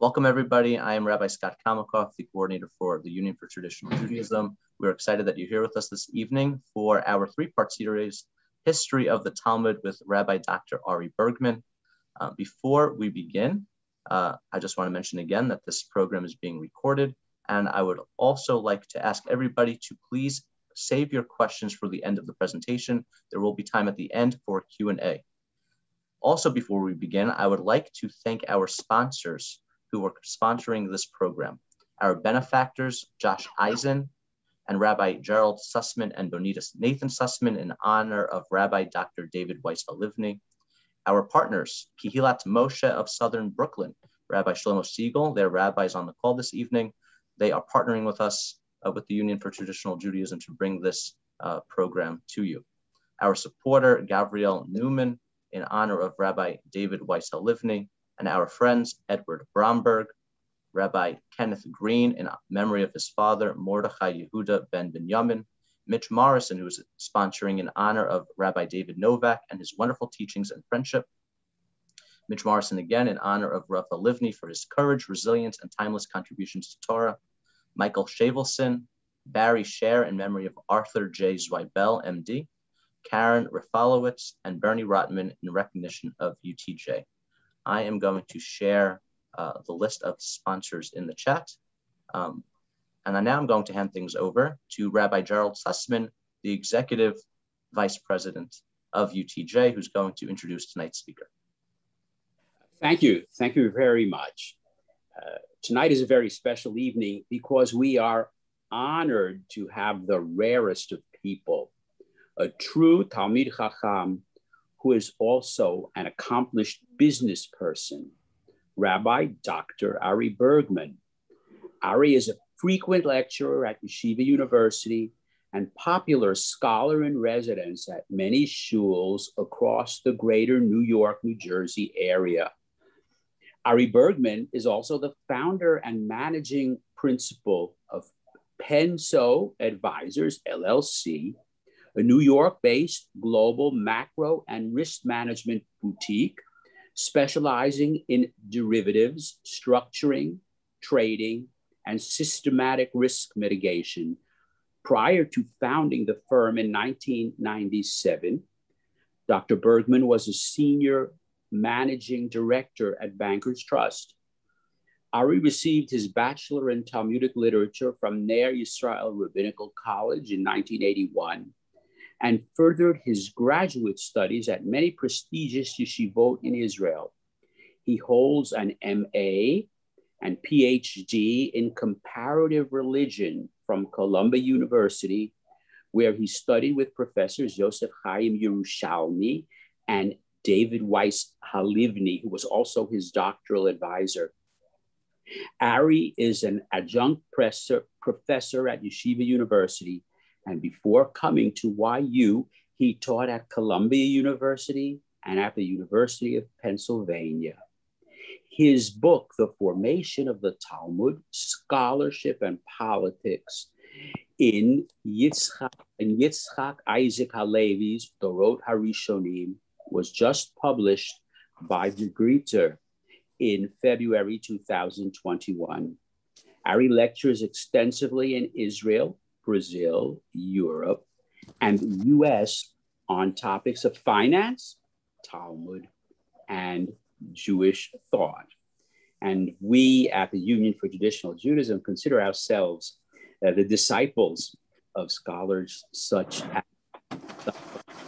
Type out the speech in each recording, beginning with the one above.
Welcome, everybody. I am Rabbi Scott Kalmakoff, the coordinator for the Union for Traditional Judaism. We're excited that you're here with us this evening for our three-part series, History of the Talmud with Rabbi Dr. Ari Bergmann. Uh, before we begin, uh, I just want to mention again that this program is being recorded, and I would also like to ask everybody to please save your questions for the end of the presentation. There will be time at the end for Q&A. Also, before we begin, I would like to thank our sponsors who are sponsoring this program. Our benefactors, Josh Eisen and Rabbi Gerald Sussman and Bonita Nathan Sussman in honor of Rabbi Dr. David Weiss Halivni. Our partners, Kehilat Moshe of Southern Brooklyn, Rabbi Shlomo Siegel, their rabbis on the call this evening. They are partnering with us uh, with the Union for Traditional Judaism to bring this uh, program to you. Our supporter, Gabriel Newman, in honor of Rabbi David Weiss Halivni, and our friends Edward Bromberg, Rabbi Kenneth Green in memory of his father, Mordechai Yehuda ben Binyamin, Mitch Morrison, who is sponsoring in honor of Rabbi David Novak and his wonderful teachings and friendship. Mitch Morrison again in honor of Rav Halivni for his courage, resilience, and timeless contributions to Torah. Michael Shavelson, Barry Scher in memory of Arthur J. Zweibel, MD. Karen Rafalowitz, and Bernie Rotman in recognition of UTJ. I am going to share uh, the list of sponsors in the chat. Um, and now I'm going to hand things over to Rabbi Gerald Sussman, the Executive Vice President of UTJ, who's going to introduce tonight's speaker. Thank you. Thank you very much. Uh, tonight is a very special evening because we are honored to have the rarest of people a true Talmid Chacham who is also an accomplished business person, Rabbi Dr. Ari Bergmann. Ari is a frequent lecturer at Yeshiva University and popular scholar in residence at many shuls across the greater New York, New Jersey area. Ari Bergmann is also the founder and managing principal of Penso Advisors, LLC, a New York based global macro and risk management boutique specializing in derivatives, structuring, trading, and systematic risk mitigation. Prior to founding the firm in 1997, Dr. Bergmann was a senior managing director at Bankers Trust. Ari received his bachelor in Talmudic literature from Ner Yisrael Rabbinical College in 1981 and furthered his graduate studies at many prestigious yeshivot in Israel. He holds an MA and PhD in comparative religion from Columbia University, where he studied with professors Joseph Chaim Yerushalmi and David Weiss Halivni, who was also his doctoral advisor. Ari is an adjunct professor at Yeshiva University and before coming to YU, he taught at Columbia University and at the University of Pennsylvania. His book, The Formation of the Talmud, Scholarship and Politics, in Yitzchak, in Yitzchak Isaac Halevi's Dorot Harishonim, was just published by De in February 2021. Ari lectures extensively in Israel, Brazil, Europe, and the US on topics of finance, Talmud, and Jewish thought. And we at the Union for Traditional Judaism consider ourselves uh, the disciples of scholars such as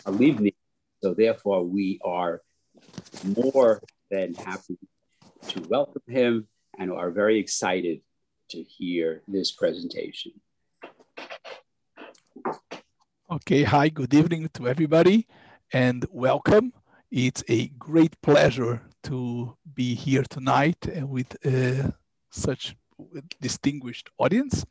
Halivni. So therefore, we are more than happy to welcome him and are very excited to hear this presentation. Okay, hi, good evening to everybody and welcome. It's a great pleasure to be here tonight with uh, such distinguished audience.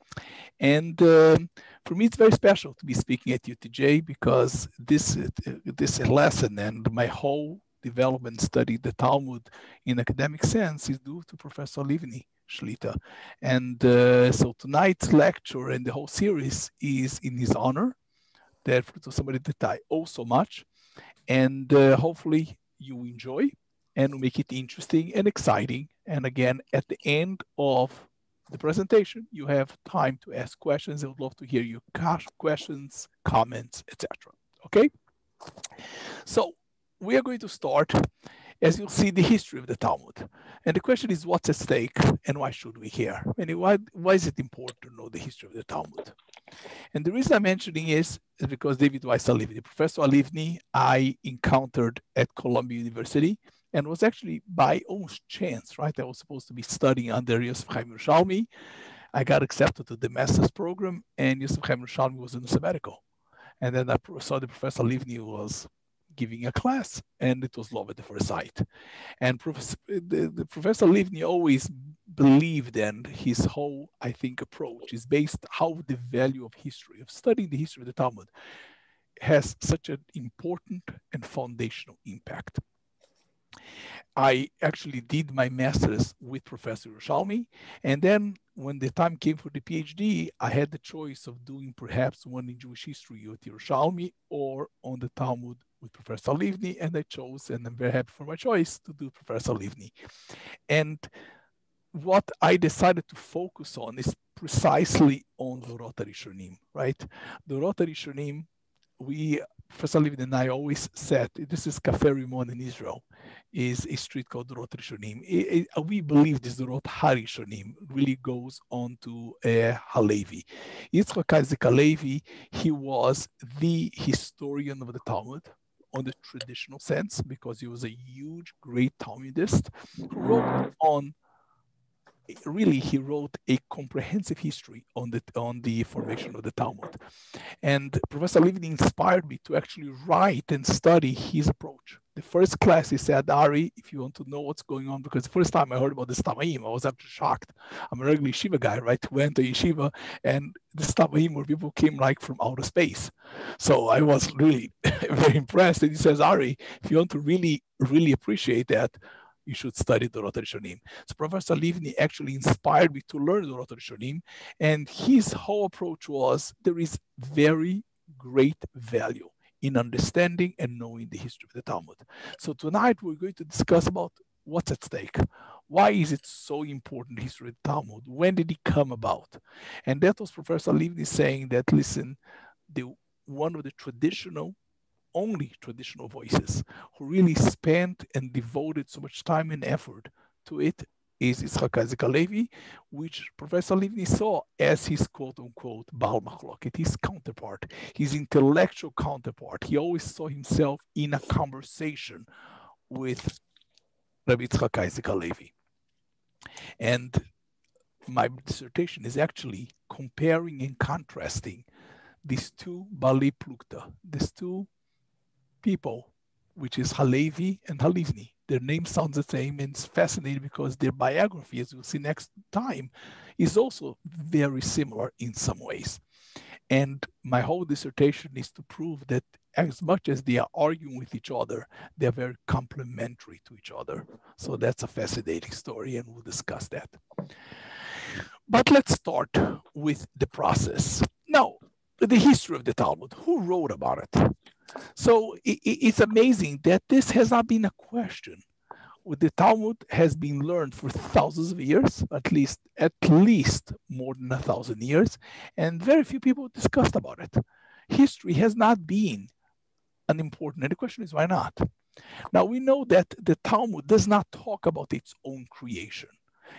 And uh, for me, it's very special to be speaking at UTJ because this, uh, this lesson and my whole development study, the Talmud in academic sense, is due to Professor Livni. Shlita. And uh, so tonight's lecture and the whole series is in his honor therefore to somebody that I owe so much. And uh, hopefully you enjoy and make it interesting and exciting And again, at the end of the presentation, you have time to ask questions. I would love to hear your questions, comments, etc. Okay? So we are going to start, as you'll see, the history of the Talmud. And the question is, what's at stake and why should we care? Mean, why, why is it important to know the history of the Talmud? And the reason I'm mentioning is, is because David Weiss Halivni, Professor Halivni, I encountered at Columbia University and was actually by almost chance, right? I was supposed to be studying under Yosef Chaim Yerushalmi. I got accepted to the master's program and Yosef Chaim Yerushalmi was in a sabbatical. And then I saw the Professor Halivni was giving a class, and it was love at the first sight. And Professor, the, the Professor Halivni always believed, and his whole, I think, approach is based how the value of history, of studying the history of the Talmud, has such an important and foundational impact. I actually did my master's with Professor Yerushalmi, and then when the time came for the PhD, I had the choice of doing perhaps one in Jewish history with Yerushalmi or on the Talmud with Professor Halivni, and I chose, and I'm very happy for my choice to do Professor Halivni. And what I decided to focus on is precisely on the Dorot Rishonim, right? The Dorot Rishonim, we, Professor Halivni and I always said, this is Cafe Rimon in Israel, is a street called Dorot Rishonim. we believe this Dorot Harishonim really goes on to uh, Halevi. Yitzchak Isaac Halevi, he was the historian of the Talmud on the traditional sense because he was a huge, great Talmudist who wrote on really he wrote a comprehensive history on the on the formation of the Talmud. And Professor Halivni inspired me to actually write and study his approach. The first class he said, Ari, if you want to know what's going on, because the first time I heard about the Stammaim, I was actually shocked. I'm a regular yeshiva guy, right? Went to yeshiva and this Stammaim where people came like from outer space. So I was really very impressed. And he says, Ari, if you want to really, really appreciate that, you should study the Dorot Rishonim. So Professor Halivni actually inspired me to learn the Dorot Rishonim, and his whole approach was there is very great value in understanding and knowing the history of the Talmud. So tonight we're going to discuss about what's at stake. Why is it so important, history of the Talmud? When did it come about? And that was Professor Halivni saying that, listen, the one of the traditional only traditional voices who really spent and devoted so much time and effort to it is Yitzchak Isaac Halevi, which Professor Livni saw as his quote unquote Baal Machloket, his counterpart, his intellectual counterpart. He always saw himself in a conversation with Rabbi Yitzchak Isaac Halevi. And my dissertation is actually comparing and contrasting these two Bali Plukta, these two people, which is Halevi and Halivni. Their name sounds the same and it's fascinating because their biography, as we'll see next time, is also very similar in some ways. And my whole dissertation is to prove that as much as they are arguing with each other, they're very complementary to each other. So that's a fascinating story, and we'll discuss that. But let's start with the process. Now, the history of the Talmud. Who wrote about it? So it, it's amazing that this has not been a question. The Talmud has been learned for thousands of years, at least at least more than a thousand years, and very few people discussed about it. History has not been an important, and the question is why not? Now we know that the Talmud does not talk about its own creation.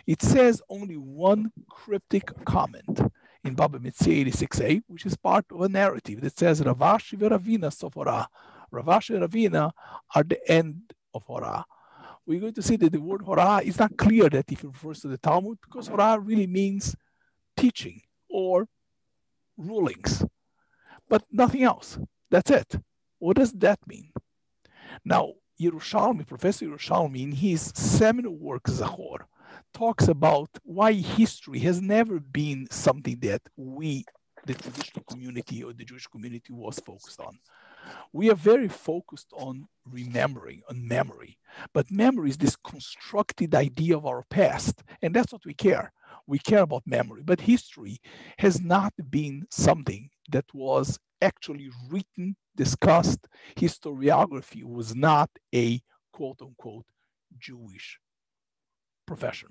It says only one cryptic comment in Baba Metzia 86a, which is part of a narrative that says Rav Ashi Ravina Sofora. Rav Ashi Ravina are the end of Hora. We're going to see that the word Hora is not clear that if it refers to the Talmud, because Hora really means teaching or rulings, but nothing else. That's it. What does that mean? Now, Yerushalmi, Professor Yerushalmi, in his seminal work, Zachor, talks about why history has never been something that we, the traditional community or the Jewish community, was focused on. We are very focused on remembering, on memory. But memory is this constructed idea of our past, and that's what we care. We care about memory. But history has not been something that was actually written, discussed. Historiography was not a quote unquote Jewish profession.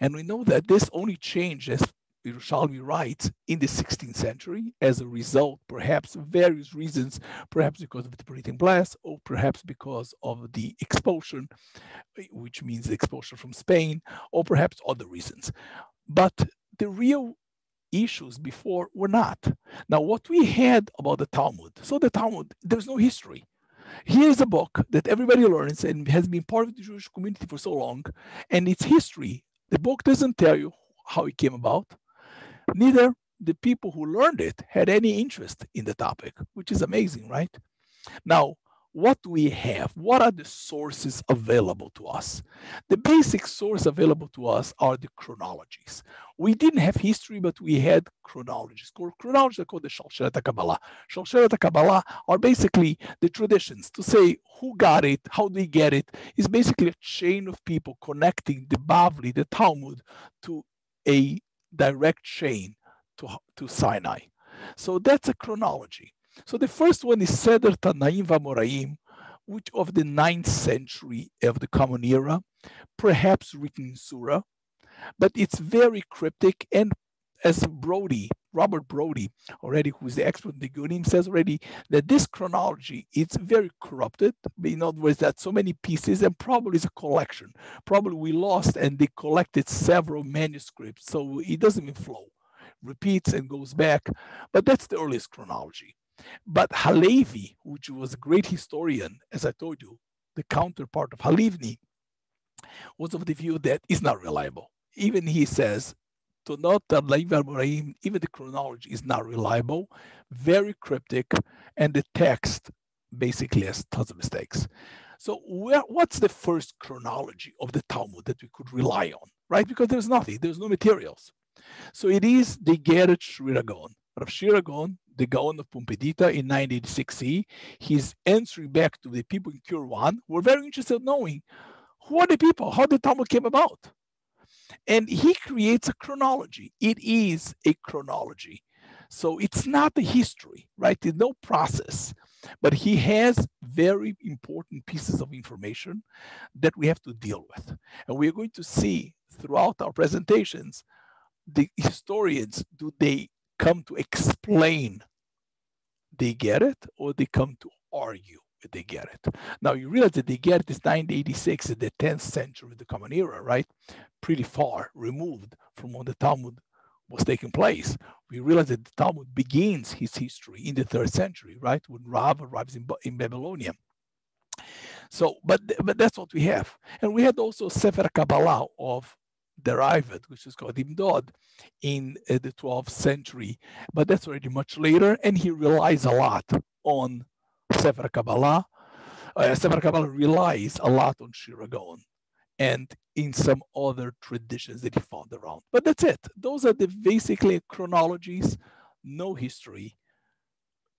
And we know that this only changed, as Yerushalmi writes, in the 16th century as a result, perhaps various reasons, perhaps because of the printing press, or perhaps because of the expulsion, which means expulsion from Spain, or perhaps other reasons. But the real issues before were not. Now, what we had about the Talmud, so the Talmud, there's no history. Here's a book that everybody learns and has been part of the Jewish community for so long, and its history. The book doesn't tell you how it came about. Neither the people who learned it had any interest in the topic, which is amazing, right? Now, what we have? What are the sources available to us? The basic source available to us are the chronologies. We didn't have history, but we had chronologies. Chronologies are called the Shalshelet Kabbalah. Shalshelet Kabbalah are basically the traditions to say who got it, how they get it? it. Is basically a chain of people connecting the Bavli, the Talmud, to a direct chain to, to Sinai. So that's a chronology. So the first one is Seder Tanaim Vamoraim, which of the ninth century of the Common Era, perhaps written in Surah, but it's very cryptic. And as Brody, Robert Brody, already who's the expert in the Geonim, says already that this chronology it's very corrupted. In other words, that so many pieces and probably is a collection. Probably we lost and they collected several manuscripts, so it doesn't even flow, repeats and goes back. But that's the earliest chronology. But Halevi, which was a great historian, as I told you, the counterpart of Halivni, was of the view that is not reliable. Even he says, to note that even the chronology is not reliable, very cryptic, and the text basically has tons of mistakes. So where, what's the first chronology of the Talmud that we could rely on, right? Because there's nothing, there's no materials. So it is the Igeret Sherira Gaon. Rav Sherira Gaon the Gaon of Pumbedita in 986 he's answering back to the people in who were very interested in knowing who are the people, how the Talmud came about. And he creates a chronology. It is a chronology. So it's not a history, right? There's no process, but he has very important pieces of information that we have to deal with. And we are going to see throughout our presentations, the historians, do they come to explain they get it or they come to argue they get it. Now you realize that they get this 986 in the 10th century, of the Common Era, right? Pretty far removed from when the Talmud was taking place. We realize that the Talmud begins his history in the third century, right? When Rav arrives in, in Babylonia. So, but but that's what we have, and we had also Sefer Kabbalah of derived, which is called Ibn Daud, in uh, the 12th century. But that's already much later, and he relies a lot on Sefer Kabbalah. Uh, Sefer Kabbalah relies a lot on Sherira Gaon and in some other traditions that he found around. But that's it. Those are the basically chronologies, no history.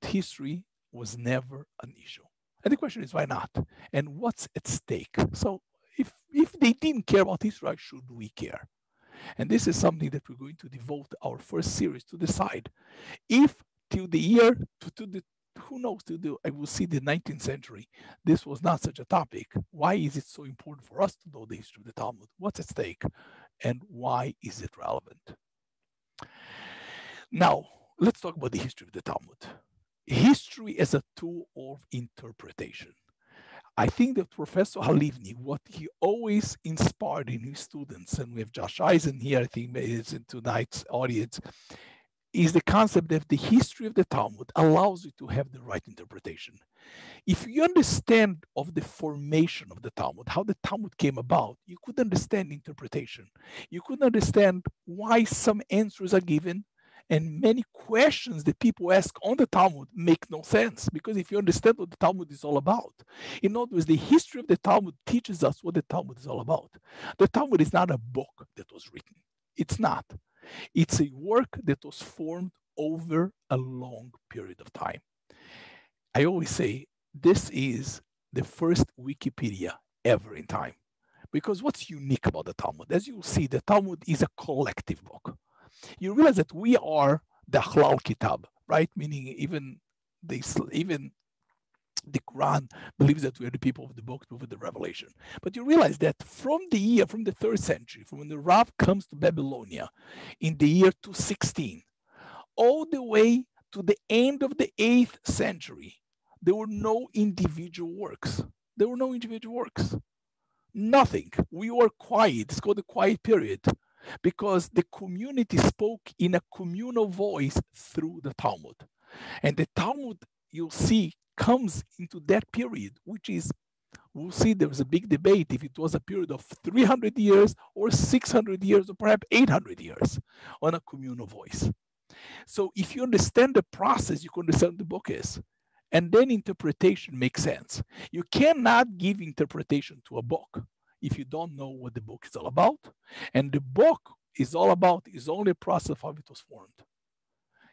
History was never an issue. And the question is, why not? And what's at stake? So if they didn't care about Israel, should we care? And this is something that we're going to devote our first series to decide. If till the year to, to the who knows to do I will see the 19th century, this was not such a topic. Why is it so important for us to know the history of the Talmud? What's at stake? And why is it relevant? Now, let's talk about the history of the Talmud. History as a tool of interpretation. I think that Professor Halivni, what he always inspired in his students, and we have Josh Eisen here, I think is in tonight's audience, is the concept that the history of the Talmud allows you to have the right interpretation. If you understand of the formation of the Talmud, how the Talmud came about, you could understand interpretation. You could understand why some answers are given and many questions that people ask on the Talmud make no sense because if you understand what the Talmud is all about, in other words, the history of the Talmud teaches us what the Talmud is all about. The Talmud is not a book that was written, it's not. It's a work that was formed over a long period of time. I always say this is the first Wikipedia ever in time. Because what's unique about the Talmud? As you will see, the Talmud is a collective book you realize that we are the Halal Kitab, right? Meaning even even the Quran believes that we are the people of the book, of the revelation. But you realize that from the year, from the third century, from when the Rav comes to Babylonia in the year 216, all the way to the end of the eighth century, there were no individual works. There were no individual works. Nothing. We were quiet. It's called the quiet period because the community spoke in a communal voice through the Talmud. And the Talmud, you'll see, comes into that period, which is, we'll see there was a big debate if it was a period of 300 years or 600 years or perhaps 800 years on a communal voice. So if you understand the process, you can understand the book is. And then interpretation makes sense. You cannot give interpretation to a book if you don't know what the book is all about. And the book is all about is only a process of how it was formed.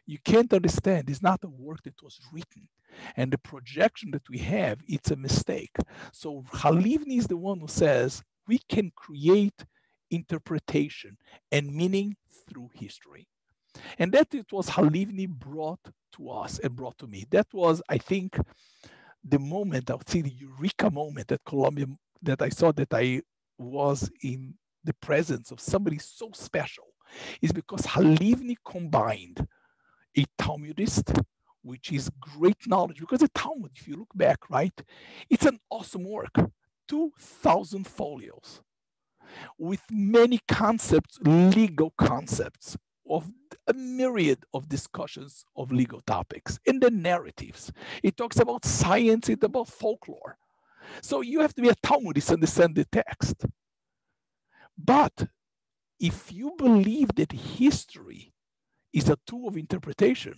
You can't understand. It's not a work that was written. And the projection that we have, it's a mistake. So Halivni is the one who says we can create interpretation and meaning through history. And that it was Halivni brought to us and brought to me. That was, I think, the moment, I would the eureka moment at Columbia that I saw that I was in the presence of somebody so special is because Halivni combined a Talmudist, which is great knowledge, because the Talmud, if you look back, right, it's an awesome work, 2,000 folios with many concepts, legal concepts of a myriad of discussions of legal topics in the narratives. It talks about science, it's about folklore. So you have to be a Talmudist to understand the text. But if you believe that history is a tool of interpretation,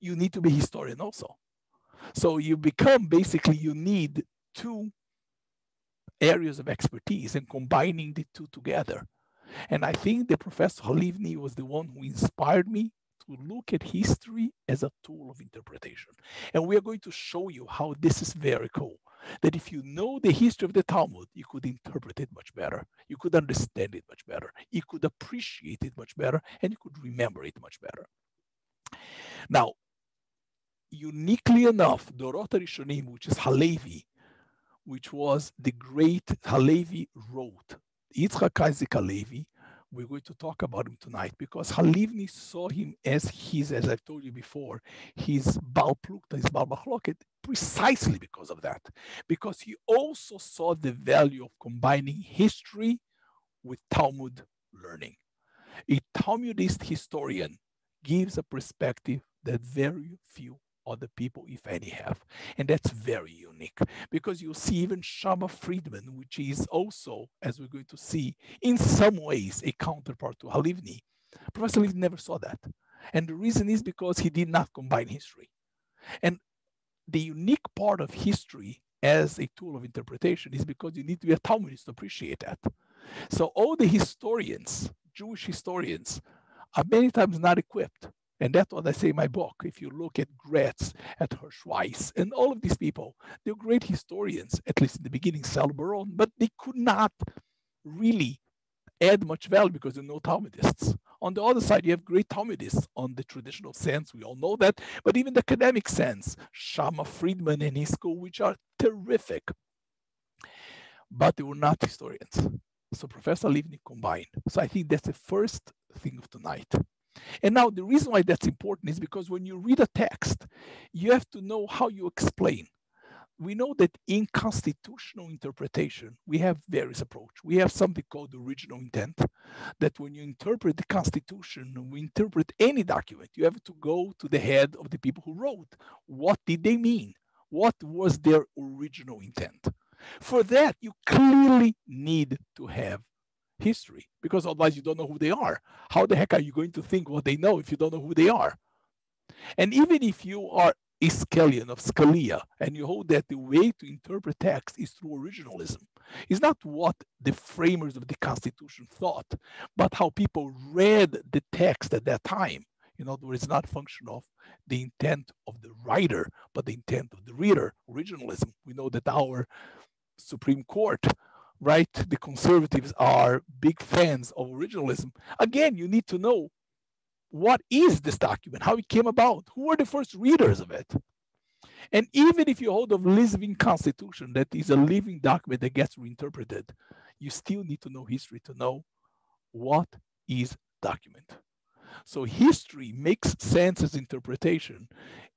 you need to be historian also. So you become basically, you need two areas of expertise and combining the two together. And I think the Professor Halivni was the one who inspired me to look at history as a tool of interpretation. And we are going to show you how this is very cool. That if you know the history of the Talmud, you could interpret it much better. You could understand it much better. You could appreciate it much better, and you could remember it much better. Now, uniquely enough, Dorot Rishonim, which is Halevi, which was the great Halevi wrote. Yitzchak Isaac Halevi, we're going to talk about him tonight because Halivni saw him as his, as I've told you before, his Baal Plukta, his Baal Machloket, precisely because of that. Because he also saw the value of combining history with Talmud learning. A Talmudist historian gives a perspective that very few other people, if any, have. And that's very unique because you see even Shamma Friedman, which is also, as we're going to see, in some ways a counterpart to Halivni. Professor Halivni never saw that. And the reason is because he did not combine history. And the unique part of history as a tool of interpretation is because you need to be a Talmudist to appreciate that. So all the historians, Jewish historians, are many times not equipped and that's what I say in my book. If you look at Graetz, at Hirsch Weiss, and all of these people, they're great historians, at least in the beginning, Sal Baron, but they could not really add much value because they're no Talmudists. On the other side, you have great Talmudists on the traditional sense. We all know that, but even the academic sense, Shamma Friedman and his school, which are terrific. But they were not historians. So Professor Livni combined. So I think that's the first thing of tonight. And now the reason why that's important is because when you read a text, you have to know how you explain. We know that in constitutional interpretation, we have various approach. We have something called original intent, that when you interpret the Constitution, we interpret any document, you have to go to the head of the people who wrote. What did they mean? What was their original intent? For that, you clearly need to have history because otherwise you don't know who they are. How the heck are you going to think what they know if you don't know who they are? And even if you are a Scalian of Scalia and you hold that the way to interpret text is through originalism, it's not what the framers of the Constitution thought, but how people read the text at that time. In other words, it's not function of the intent of the writer, but the intent of the reader. Originalism. We know that our Supreme Court right? The conservatives are big fans of originalism. Again, you need to know what is this document, how it came about, who were the first readers of it. And even if you hold a living constitution that is a living document that gets reinterpreted, you still need to know history to know what is document. So history makes sense as interpretation.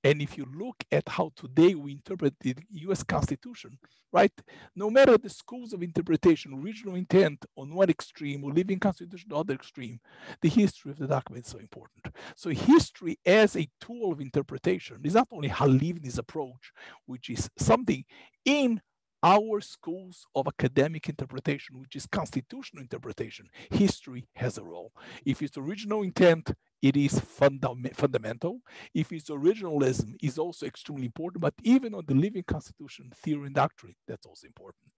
And if you look at how today we interpret the US Constitution, right, no matter the schools of interpretation, original intent on one extreme or living constitution on the other extreme, the history of the document is so important. So history as a tool of interpretation is not only Halivni's approach, which is something in our schools of academic interpretation, which is constitutional interpretation, history has a role. If it's original intent, it is funda- fundamental. If it's originalism, is also extremely important. But even on the living constitution, theory and doctrine, that's also important.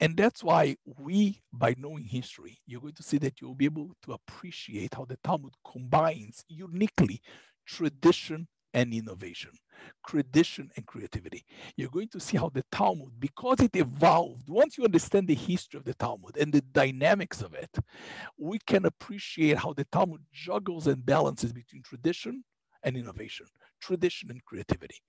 And that's why we, by knowing history, you're going to see that you'll be able to appreciate how the Talmud combines uniquely tradition and innovation, tradition and creativity. You're going to see how the Talmud, because it evolved, once you understand the history of the Talmud and the dynamics of it, we can appreciate how the Talmud juggles and balances between tradition and innovation, tradition and creativity.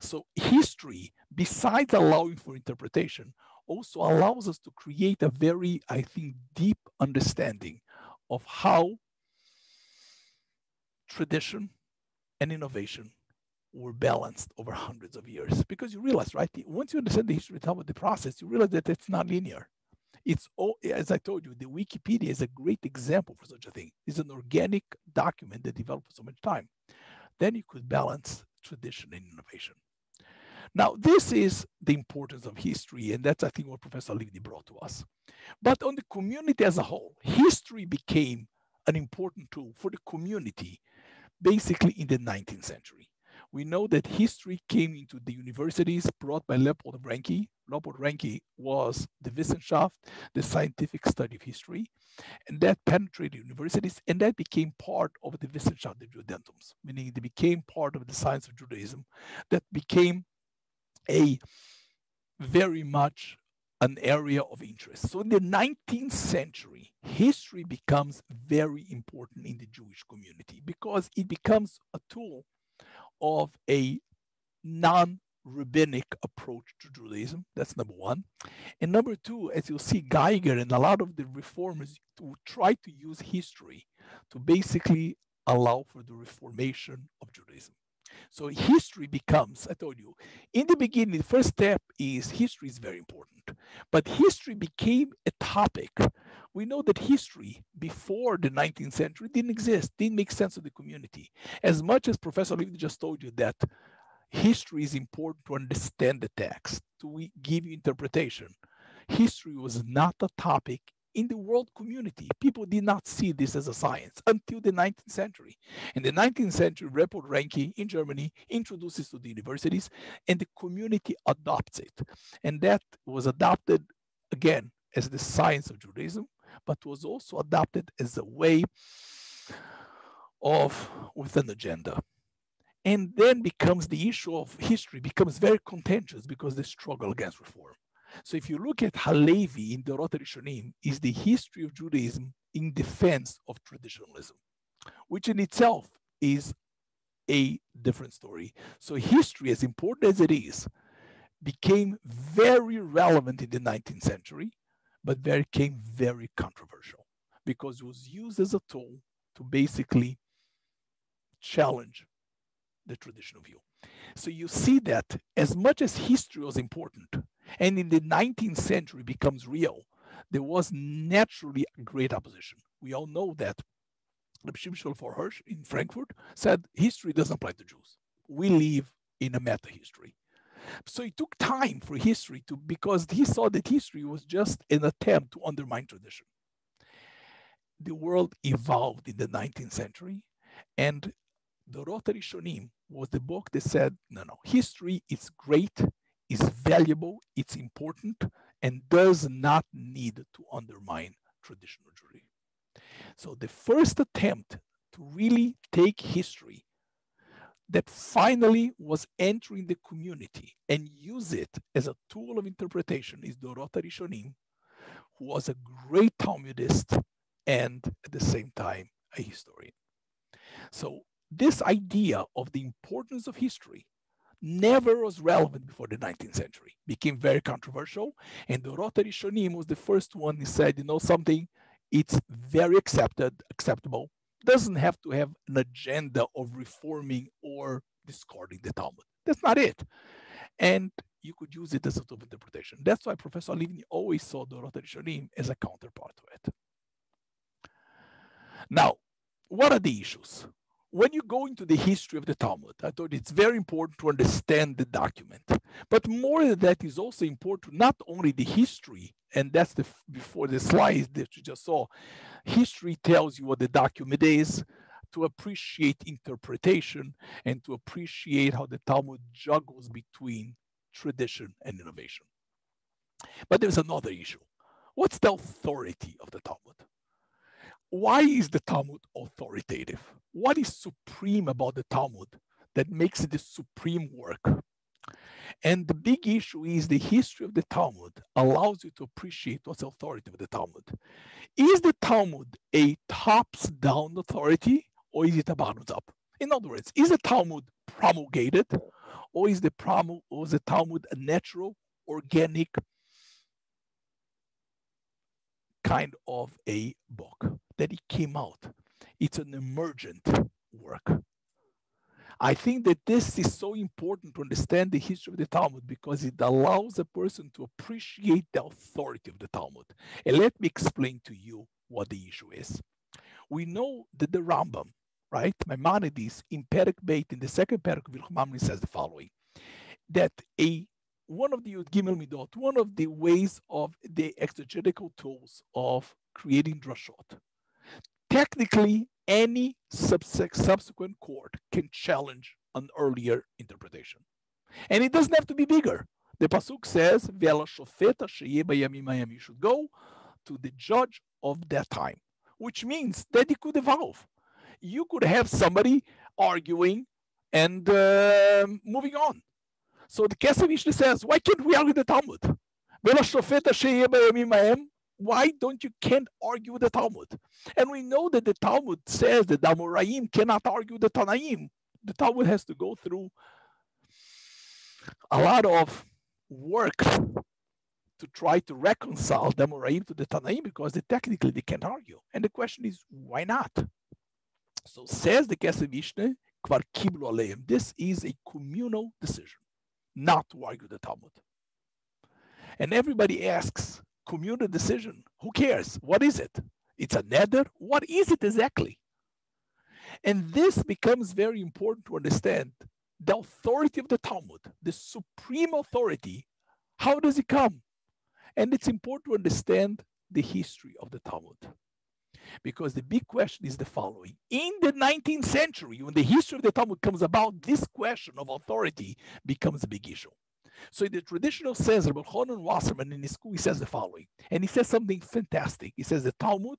So history, besides allowing for interpretation, also allows us to create a very, I think, deep understanding of how tradition and innovation were balanced over hundreds of years. Because you realize right once you understand the history of the process you realize that it's not linear. It's all as i told you the wikipedia is a great example for such a thing. It's an organic document that developed for so much time. Then you could balance tradition and innovation. Now this is the importance of history and that's i think what professor Livni brought to us. But on the community as a whole history became an important tool for the community basically in the 19th century. We know that history came into the universities brought by Leopold Ranke. Leopold Ranke was the Wissenschaft, the scientific study of history, and that penetrated universities, and that became part of the Wissenschaft of Judentums, meaning they became part of the science of Judaism, that became a very much an area of interest. So in the 19th century, history becomes very important in the Jewish community because it becomes a tool of a non rabbinic approach to Judaism. That's number one. And number two, as you'll see, Geiger and a lot of the reformers to try to use history to basically allow for the reformation of Judaism. So history becomes, I told you, in the beginning, the first step is history is very important. But history became a topic. We know that history before the 19th century didn't exist, didn't make sense to the community. As much as Professor Livni just told you that history is important to understand the text, to give you interpretation. History was not a topic in the world community. People did not see this as a science until the 19th century. In the 19th century, Leopold Ranke in Germany introduces to the universities and the community adopts it. And that was adopted again as the science of Judaism, but was also adopted as a way of with an agenda. And then becomes the issue of history becomes very contentious because they struggle against reform. So if you look at Halevi in the Dorot Rishonim, is the history of Judaism in defense of traditionalism, which in itself is a different story. So history, as important as it is, became very relevant in the 19th century, but became very controversial because it was used as a tool to basically challenge the traditional view. So you see that as much as history was important, and in the 19th century becomes real, there was naturally great opposition. We all know that Reb Shimshon Hirsch in Frankfurt said history doesn't apply to Jews. We live in a meta history. So it took time for history to, because he saw that history was just an attempt to undermine tradition. The world evolved in the 19th century, and Dorot Rishonim was the book that said, no, no, history is great, is valuable, it's important, and does not need to undermine traditional Jewry. So the first attempt to really take history that finally was entering the community and use it as a tool of interpretation is Dorot Rishonim, who was a great Talmudist and at the same time a historian. So this idea of the importance of history never was relevant before the 19th century, became very controversial. And the Dorot Rishonim was the first one who said, you know something, it's very accepted, acceptable, doesn't have to have an agenda of reforming or discarding the Talmud. That's not it. And you could use it as a tool of interpretation. That's why Professor Livni always saw the Dorot Rishonim as a counterpart to it. Now, what are the issues? When you go into the history of the Talmud, I thought it's very important to understand the document. But more than that is also important not only the history, and that's the before the slides that you just saw. History tells you what the document is to appreciate interpretation and to appreciate how the Talmud juggles between tradition and innovation. But there's another issue. What's the authority of the Talmud? Why is the Talmud authoritative? What is supreme about the Talmud that makes it the supreme work? And the big issue is the history of the Talmud allows you to appreciate what's the authority of the Talmud. Is the Talmud a tops down authority or is it a bottoms up? In other words, is the Talmud promulgated or is the, or is the Talmud a natural, organic kind of a book? That it came out. It's an emergent work. I think that this is so important to understand the history of the Talmud because it allows a person to appreciate the authority of the Talmud. And let me explain to you what the issue is. We know that the Rambam, right, Maimonides, in Perek Beit, in the second Perek of Ilchum says the following, that a one of the Yud Gimel Midot, one of the ways of the exegetical tools of creating drashot, technically any subsequent court can challenge an earlier interpretation. And it doesn't have to be bigger. The Pasuk says, you should go to the judge of that time, which means that it could evolve. You could have somebody arguing and uh, moving on. So the Mishnah says, why can't we argue the Talmud? Why don't you can't argue the Talmud? And we know that the Talmud says that the Amoraim cannot argue the Tanaim. The Talmud has to go through a lot of work to try to reconcile the Amoraim to the Tanaim because they technically they can't argue. And the question is, why not? So says the Kesef Mishneh, Kvar Kiblu Aleim. This is a communal decision, not to argue the Talmud. And everybody asks, communal decision. Who cares? What is it? It's a neder. What is it exactly? And this becomes very important to understand the authority of the Talmud, the supreme authority. How does it come? And it's important to understand the history of the Talmud. Because the big question is the following. In the 19th century, when the history of the Talmud comes about, this question of authority becomes a big issue. So in the traditional sense, Rabbi Chonon Wasserman in his school, he says the following, and he says something fantastic. He says the Talmud,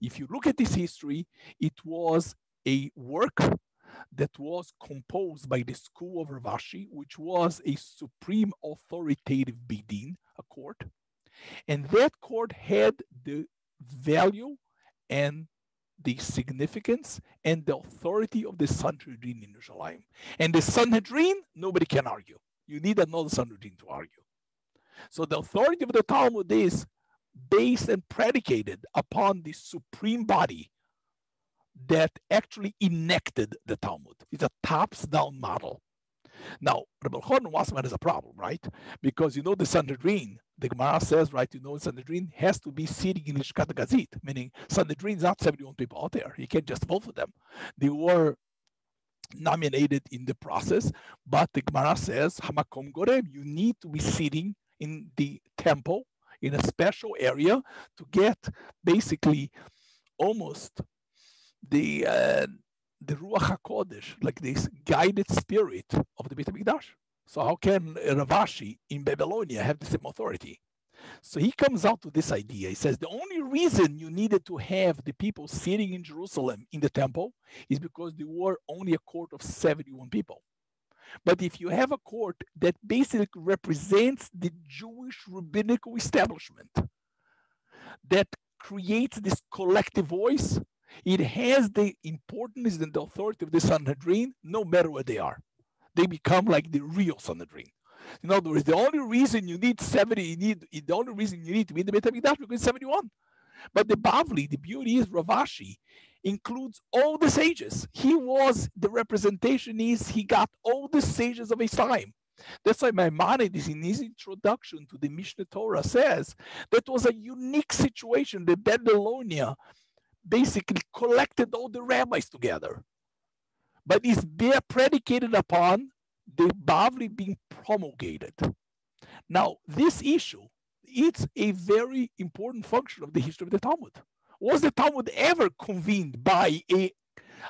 if you look at this history, it was a work that was composed by the school of Rav Ashi, which was a supreme authoritative bidin, a court. And that court had the value and the significance and the authority of the Sanhedrin in Jerusalem. And the Sanhedrin, nobody can argue you need another Sanhedrin to argue. So the authority of the Talmud is based and predicated upon the supreme body that actually enacted the Talmud. It's a tops-down model. Now, Rebbe Chonon Wasserman is a problem, right? Because you know the Sanhedrin, the Gemara says, right, you know the Sanhedrin has to be sitting in Lishkat Gazit, meaning Sanhedrin is not 71 people out there. You can't just vote for them. They were nominated in the process, but the Gemara says, Hamakom Gorem, you need to be sitting in the temple in a special area to get basically almost the uh, the Ruach HaKodesh, like this guided spirit of the Beit HaMikdash. So how can Rav Ashi in Babylonia have the same authority? So he comes out to this idea. He says the only reason you needed to have the people sitting in Jerusalem in the temple is because there were only a court of 71 people. But if you have a court that basically represents the Jewish rabbinical establishment that creates this collective voice, it has the importance and the authority of the Sanhedrin no matter where they are. they become like the real Sanhedrin. In other words, the only reason you need 70, you need the only reason you need to be in the Beit HaMikdash because it's 71. But the Bavli, the beauty is Rav Ashi, includes all the sages. He was the representation is he got all the sages of his time. That's why Maimonides, in his introduction to the Mishneh Torah, says that was a unique situation The Babylonia basically collected all the rabbis together. But it's predicated upon the Bavli being promulgated. Now, this issue, it's a very important function of the history of the Talmud. Was the Talmud ever convened by a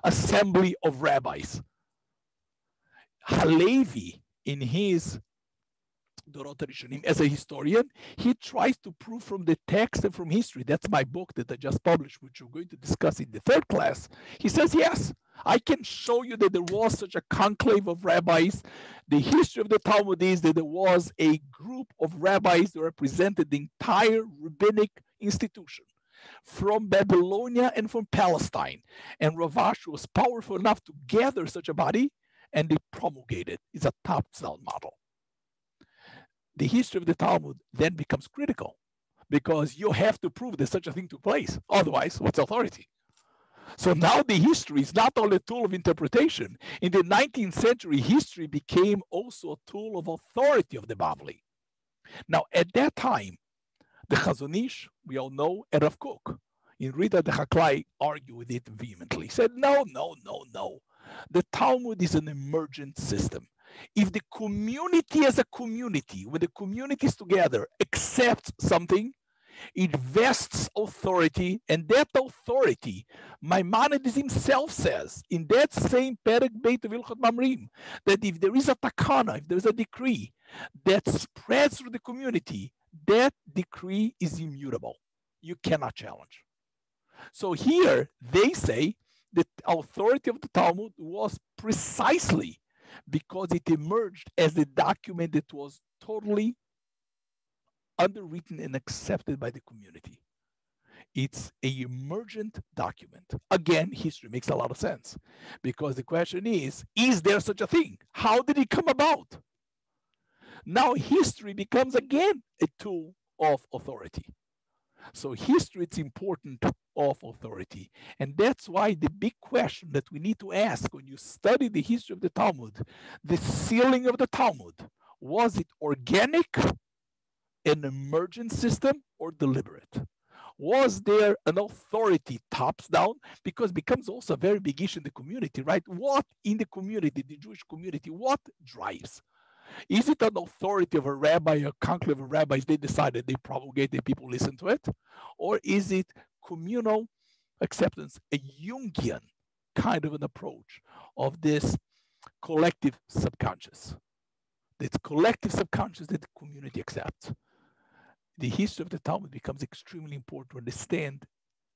assembly of rabbis? Halevi, in his Dorot Rishonim, as a historian, he tries to prove from the text and from history. That's my book that I just published, which we're going to discuss in the third class. He says, yes, I can show you that there was such a conclave of rabbis. The history of the Talmud is that there was a group of rabbis that represented the entire rabbinic institution from Babylonia and from Palestine. And Rav Ashi was powerful enough to gather such a body and they promulgated. It's a top-down model. The history of the Talmud then becomes critical because you have to prove that such a thing took place. Otherwise, what's authority? So now the history is not only a tool of interpretation. In the 19th century, history became also a tool of authority of the Bavli. Now, at that time, the Chazon Ish, we all know, and Rav Kook, in Rida de Haklai, argued with it vehemently. He said, no, no, no, no. The Talmud is an emergent system. If the community as a community, when the communities together accepts something, it vests authority, and that authority, Maimonides himself says in that same Perek Beit of Hilchot Mamrim, that if there is a takana, if there is a decree that spreads through the community, that decree is immutable. You cannot challenge. So here they say the authority of the Talmud was precisely because it emerged as a document that was totally underwritten and accepted by the community. It's a emergent document. Again, history makes a lot of sense because the question is, is there such a thing? How did it come about? Now history becomes again a tool of authority. So history is important of authority. And that's why the big question that we need to ask when you study the history of the Talmud, the sealing of the Talmud, was it organic, an emergent system, or deliberate? Was there an authority tops down? Because becomes also a very big issue in the community, right? What in the community, the Jewish community, what drives? Is it an authority of a rabbi, a conclave of rabbis, they decided they promulgate and people listen to it? Or is it communal acceptance, a Jungian kind of an approach of this collective subconscious? This collective subconscious that the community accepts. The history of the Talmud becomes extremely important to understand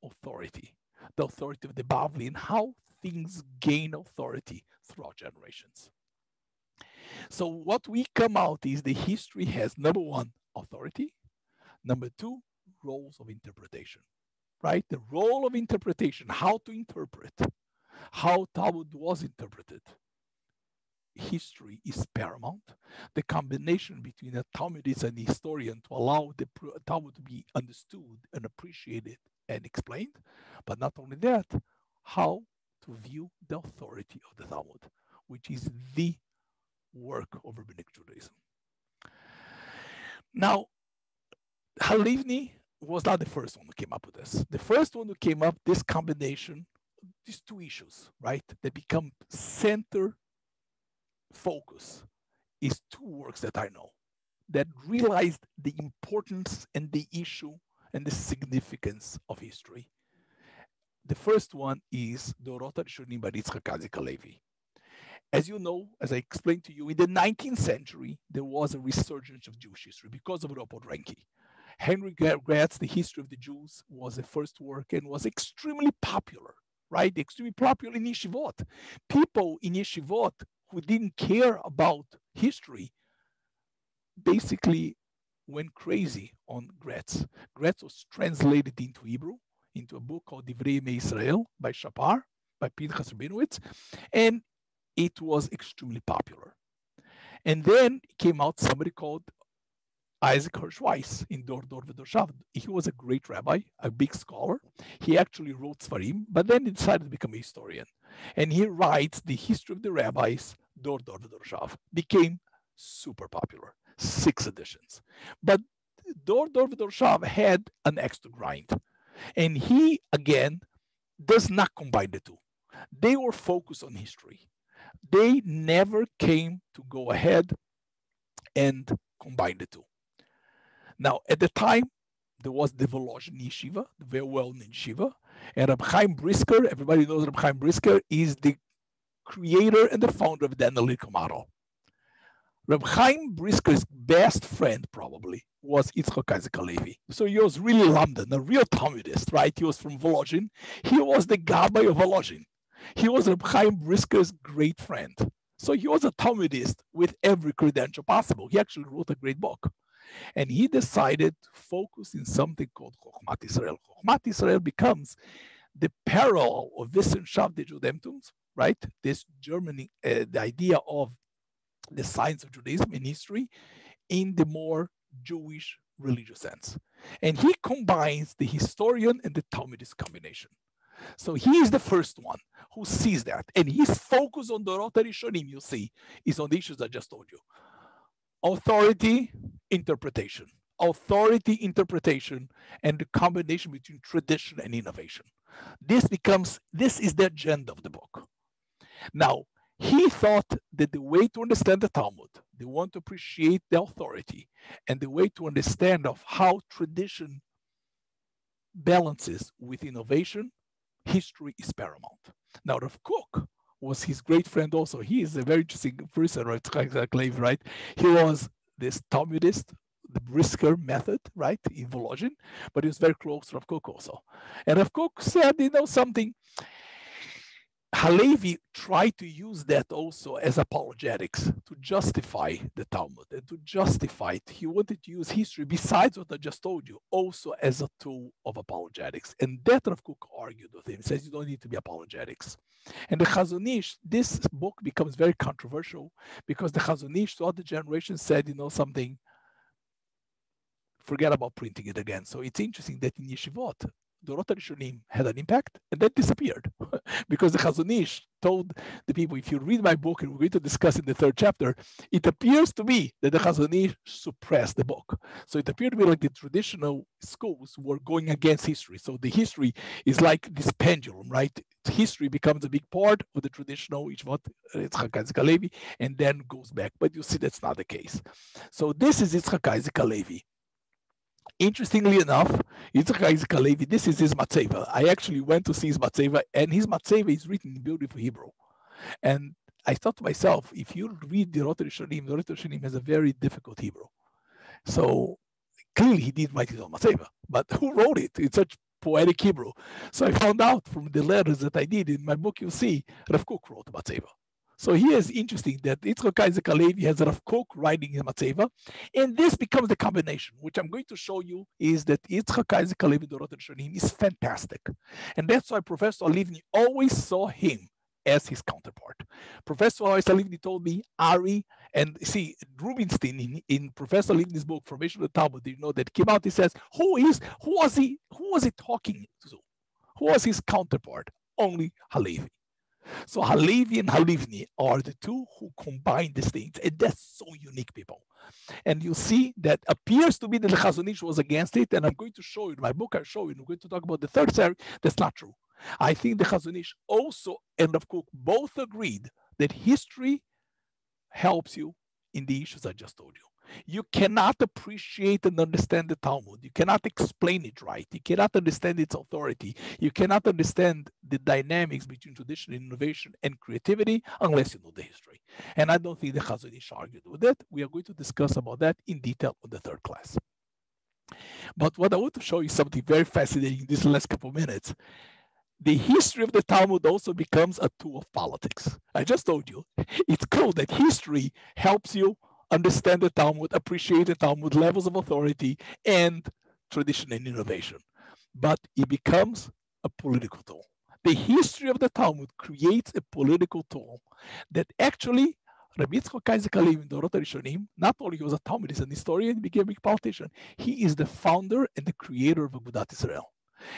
authority, the authority of the Bavli, and how things gain authority throughout generations. So what we come out is the history has number one, authority. Number two, roles of interpretation, right? The role of interpretation, how to interpret, how Talmud was interpreted. History is paramount. The combination between a Talmudist and historian to allow the Talmud to be understood and appreciated and explained. But not only that, how to view the authority of the Talmud, which is the work of rabbinic Judaism. Now, Halivni was not the first one who came up with this. The first one who came up this combination, these two issues, right, that become center focus, is two works that I know that realized the importance and the issue and the significance of history. The first one is Dorot Rishonim by Yitzchak Azik Halevi. As you know, as I explained to you, in the 19th century, there was a resurgence of Jewish history because of Leopold Ranke. Henry Graetz, The History of the Jews, was the first work and was extremely popular, right? Extremely popular in yeshivot. People in yeshivot who didn't care about history basically went crazy on Graetz. Graetz was translated into Hebrew, into a book called Divrei Israel by Shapar, by Pinchas Rabinowitz, and it was extremely popular. And then came out somebody called Isaac Hirsch Weiss in Dor Dor. He was a great rabbi, a big scholar. He actually wrote Svarim, but then he decided to become a historian. And he writes the history of the rabbis, Dor Dor V'Dorshav. Became super popular, six editions. But Dor Dor V'Dorshav had an extra grind. And he, again, does not combine the two. They were focused on history. They never came to go ahead and combine the two. Now, at the time, there was the Volozhin Yeshiva, the very well-known yeshiva, and Reb Chaim Brisker, everybody knows Reb Chaim Brisker, is the creator and the founder of the analytical model. Reb Chaim Brisker's best friend, probably, was Yitzchak Isaac Halevi. So he was really lamdan, a real Talmudist, right? He was from Volozhin. He was the Gabbai of Volozhin. He was Reb Chaim Brisker's great friend. So he was a Talmudist with every credential possible. He actually wrote a great book. And he decided to focus in something called Chokhmat Israel. Chokhmat Israel becomes the parallel of Wissenschaft der Judentums, right? This Germany, uh, the idea of the science of Judaism in history in the more Jewish religious sense. And he combines the historian and the Talmudist combination. So he is the first one who sees that. And his focus on the Dorot Rishonim, you see, is on the issues I just told you. Authority, interpretation. Authority, interpretation, and the combination between tradition and innovation. This becomes, this is the agenda of the book. Now, he thought that the way to understand the Talmud, the one to appreciate the authority, and the way to understand of how tradition balances with innovation, history is paramount. Now, Rav Kook was his great friend also. He is a very interesting person, right? right? He was this Talmudist, the Brisker method, right, in Volozhin, but he was very close to Rav Kook also. And Rav Kook said, you know, something, Halevi tried to use that also as apologetics to justify the Talmud and to justify it. He wanted to use history, besides what I just told you, also as a tool of apologetics. And that Rav Kook argued with him. Says you don't need to be apologetics. And the Chazon Ish, this book becomes very controversial because the Chazon Ish throughout the generation said, you know, something, forget about printing it again. So it's interesting that in Yeshivot, the Dorot Rishonim had an impact and then disappeared because the Chazon Ish told the people, if you read my book and we're going to discuss in the third chapter, it appears to me that the Chazon Ish suppressed the book. So it appeared to be like the traditional schools were going against history. So the history is like this pendulum, right? History becomes a big part of the traditional Ishvat Yitzchak Halevi and then goes back. But you see, that's not the case. So this is Yitzchak Isaac Halevi. Interestingly enough, Yitzchak Isaac Halevi, this is his Matzeva. I actually went to see his Matzeva, and his Matzeva is written in beautiful Hebrew. And I thought to myself, if you read the Dorot Rishonim, the Dorot Rishonim has a very difficult Hebrew. So clearly he did write his own Matzeva, but who wrote it? It's such poetic Hebrew. So I found out from the letters that I did in my book, you'll see Rav Kook wrote Matzeva. So here is interesting that Yitzchak Isaac Halevi has Rav Kook writing in Matzeva, and this becomes the combination, which I'm going to show you is that Yitzchak Isaac Halevi Dorot Rishonim is fantastic. And that's why Professor Halivni always saw him as his counterpart. Professor Halivni told me, Ari, and see, Rubenstein in, in Professor Halivni's book, Formation of the Talmud, you know, that came out, he says, who is, who was he, who was he talking to? Who was his counterpart? Only Halevi. So Halevi and Halivni are the two who combine these things, and that's so unique, people. And you see that appears to be that the Chazon Ish was against it, and I'm going to show you in my book. I show you. I'm going to talk about the third series. That's not true. I think the Chazon Ish also and Rav Kook both agreed that history helps you in the issues I just told you. You cannot appreciate and understand the Talmud. You cannot explain it right. You cannot understand its authority. You cannot understand the dynamics between tradition, innovation, and creativity unless you know the history. And I don't think the Chazon Ish argued with that. We are going to discuss about that in detail on the third class. But what I want to show you something very fascinating in these last couple of minutes the history of the Talmud also becomes a tool of politics. I just told you, it's cool that history helps you understand the Talmud, appreciate the Talmud, levels of authority, and tradition and innovation. But it becomes a political tool. The history of the Talmud creates a political tool that actually Rabbi Yitzchok Halevi in Dorot Rishonim, not only he was a Talmudist and historian, he became a politician. He is the founder and the creator of Agudat Israel.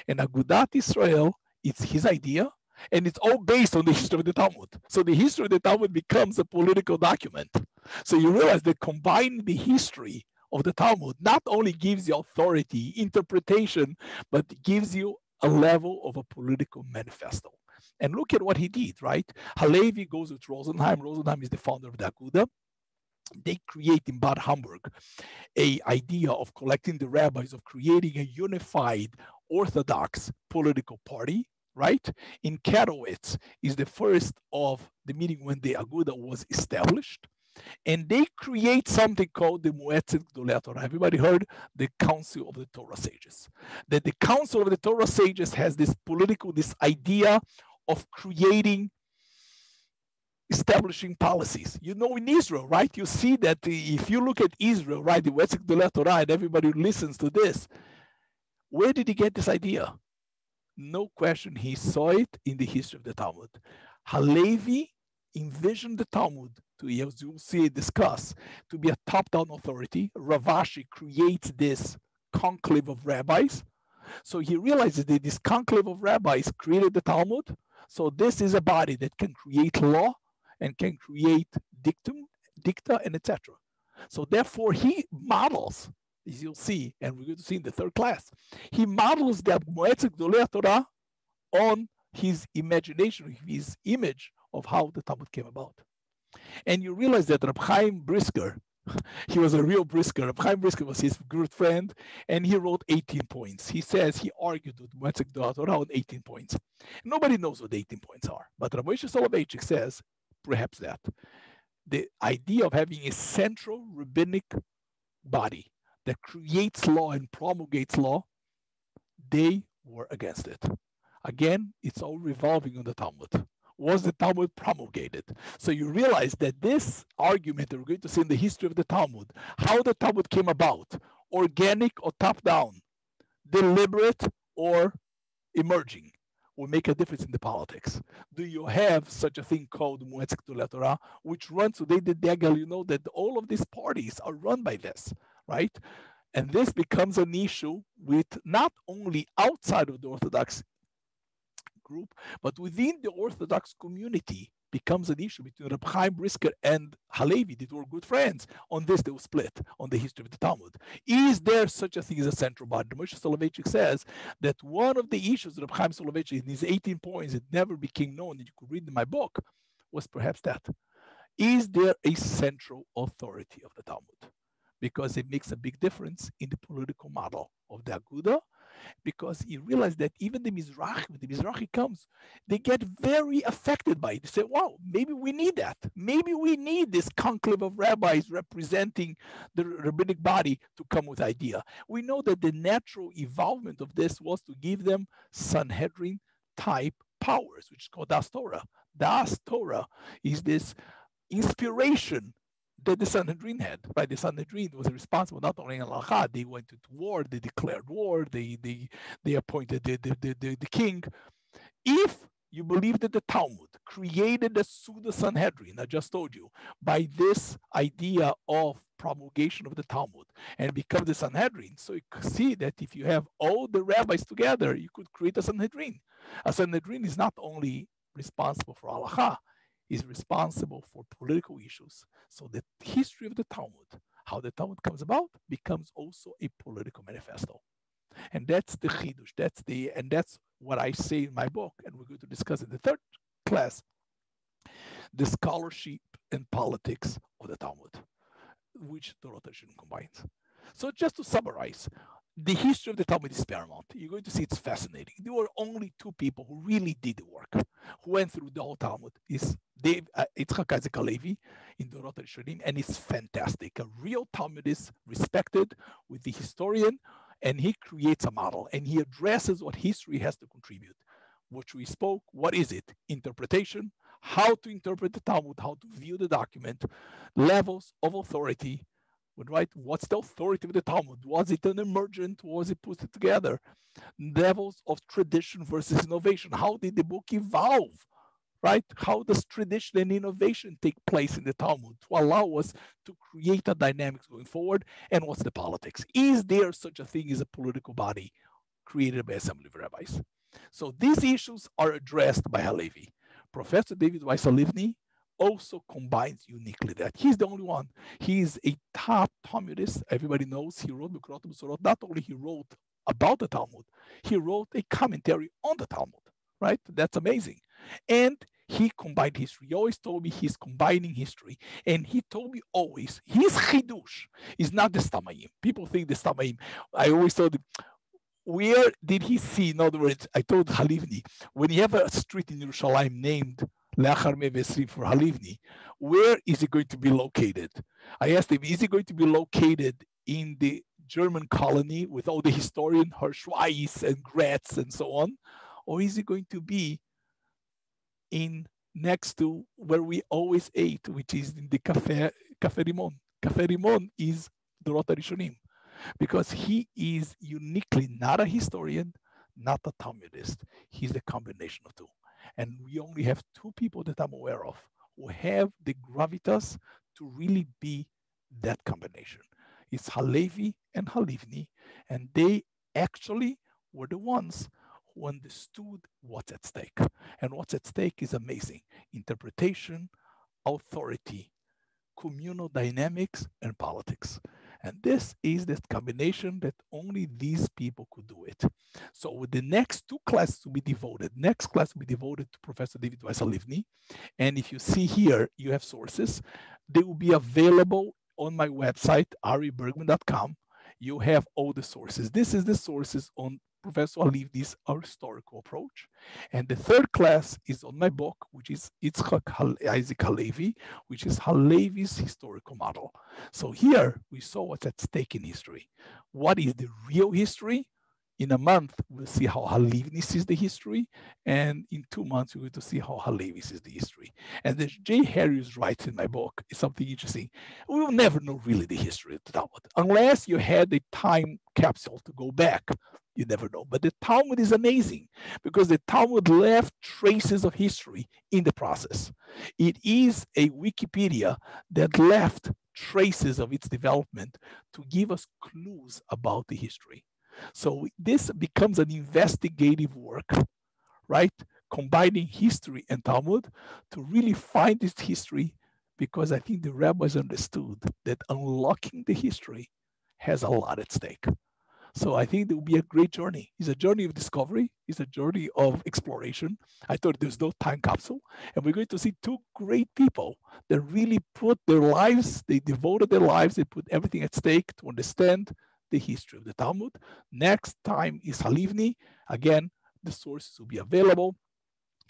And Agudat Israel, it's his idea, and it's all based on the history of the Talmud. So the history of the Talmud becomes a political document. So you realize that combining the history of the Talmud not only gives you authority, interpretation, but gives you a level of a political manifesto. And look at what he did, right? Halevi goes with Rosenheim. Rosenheim is the founder of the Aguda. They create in Bad Homburg a idea of collecting the rabbis, of creating a unified Orthodox political party, right? In Katowice is the first of the meeting when the Aguda was established. And they create something called the Muetzet Gdolei Torah. Everybody heard the Council of the Torah Sages. That the Council of the Torah Sages has this political, this idea of creating, establishing policies. You know, in Israel, right? You see that if you look at Israel, right, the Muetzet Gdolei Torah, and everybody listens to this, where did he get this idea? No question, he saw it in the history of the Talmud. Halevi envisioned the Talmud to, as you'll see discuss, to be a top-down authority. Rav Ashi creates this conclave of rabbis. So he realizes that this conclave of rabbis created the Talmud. So this is a body that can create law and can create dictum, dicta, and etc. So therefore, he models as you'll see, and we're going to see in the third class, he models the Moetzet Gdolei Torah on his imagination, his image of how the Talmud came about. And you realize that Rab Chaim Brisker, he was a real Brisker. Rab Chaim Brisker was his good friend, and he wrote 18 points. He says he argued with Gdolei Torah on 18 points. Nobody knows what the 18 points are, but Rav Moshe Soloveitchik says perhaps that. The idea of having a central rabbinic body that creates law and promulgates law, they were against it. Again, it's all revolving on the Talmud. Was the Talmud promulgated? So you realize that this argument that we're going to see in the history of the Talmud, how the Talmud came about, organic or top down, deliberate or emerging, will make a difference in the politics. Do you have such a thing called Muetzet Torah, which runs today the Degel? You know that all of these parties are run by this right? And this becomes an issue with not only outside of the Orthodox group, but within the Orthodox community becomes an issue between Reb Chaim Brisker and Halevi. They were good friends. On this, they were split on the history of the Talmud. Is there such a thing as a central body? Moshe Soloveitchik says that one of the issues Reb Chaim Soloveitchik in his 18 points, it never became known, and you could read in my book, was perhaps that. Is there a central authority of the Talmud? because it makes a big difference in the political model of the Aguda, because he realized that even the Mizrahi, when the Mizrahi comes, they get very affected by it. They say, wow, maybe we need that. Maybe we need this conclave of rabbis representing the rabbinic body to come with idea. We know that the natural evolvement of this was to give them Sanhedrin type powers, which is called Das Torah. Das Torah is this inspiration that the Sanhedrin had, right? The Sanhedrin was responsible not only in al they went to war, they declared war, they they they appointed the, the, the, the, the king. If you believe that the Talmud created the pseudo Sanhedrin, I just told you, by this idea of promulgation of the Talmud and become the Sanhedrin. So you see that if you have all the rabbis together, you could create a Sanhedrin. A Sanhedrin is not only responsible for halacha, is responsible for political issues. So the history of the Talmud, how the Talmud comes about, becomes also a political manifesto. And that's the chidush. That's the and that's what I say in my book, and we're going to discuss in the third class, the scholarship and politics of the Talmud, which the rotation combines. So just to summarize, the history of the Talmud is paramount. You're going to see it's fascinating. There were only two people who really did the work, who went through the whole Talmud. Is Dave uh, Yitzchak Isaac Halevi in the Dorot Rishonim, and it's fantastic. A real Talmudist, respected with the historian, and he creates a model and he addresses what history has to contribute. Which we spoke, what is it? Interpretation, how to interpret the Talmud, how to view the document, levels of authority, right? What's the authority of the Talmud? Was it an emergent? Was it put together? Levels of tradition versus innovation. How did the book evolve? right? How does tradition and innovation take place in the Talmud to allow us to create a dynamics going forward? And what's the politics? Is there such a thing as a political body created by Assembly of Rabbis? So these issues are addressed by Halevi. Professor David Weiss Halivni also combines uniquely that. He's the only one. He's a top Talmudist. Everybody knows he wrote Mekorot uMesorot. Not only he wrote about the Talmud, he wrote a commentary on the Talmud, right? That's amazing. And he combined history. He always told me he's combining history. And he told me always, his chidush is not the Stammaim. People think the Stammaim. I always told him, where did he see, in other words, I told Halivni, when you have a street in Yerushalayim named Mevesri for Halivni, where is it going to be located? I asked him, is it going to be located in the German colony with all the historian Hirschweiss and Graetz and so on? Or is it going to be in next to where we always ate, which is in the Cafe, Cafe Rimon? Cafe Rimon is the Dorot Rishonim because he is uniquely not a historian, not a Talmudist. He's a combination of two. And we only have two people that I'm aware of who have the gravitas to really be that combination. It's Halevi and Halivni, and they actually were the ones who understood what's at stake. And what's at stake is amazing interpretation, authority, communal dynamics, and politics. And this is the combination that only these people could do it. So with the next two classes will be devoted. Next class will be devoted to Professor David Weiss And if you see here, you have sources. They will be available on my website, aribergman.com. You have all the sources. This is the sources on Professor Halivni's historical approach. And the third class is on my book, which is Itzhak Isaac Halevi, which is Halevi's historical model. So here we saw what's at stake in history. What is the real history? In a month, we'll see how Halivni sees the history. And in two months, we're going to see how Halevi sees the history. And as Jay Harris writes in my book, it's something interesting. We will never know really the history of the Talmud unless you had a time capsule to go back you never know. But the Talmud is amazing because the Talmud left traces of history in the process. It is a Wikipedia that left traces of its development to give us clues about the history. So this becomes an investigative work, right? Combining history and Talmud to really find this history because I think the rabbis understood that unlocking the history has a lot at stake. So I think it will be a great journey. It's a journey of discovery. It's a journey of exploration. I thought there's no time capsule. And we're going to see two great people that really put their lives, they devoted their lives, they put everything at stake to understand the history of the Talmud. Next time is Halivni. Again, the sources will be available